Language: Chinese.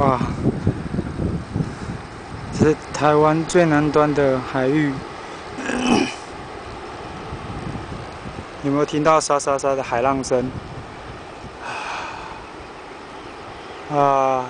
哇，这是台湾最南端的海域，有没有听到沙沙沙的海浪声？啊！